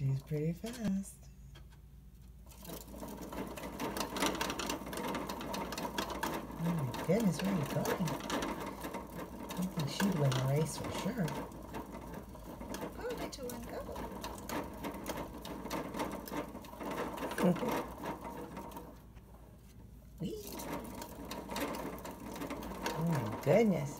She's pretty fast. Oh my goodness, where are you going? I think she'd win the race for sure. Go, little one, go. Wee. Oh my goodness.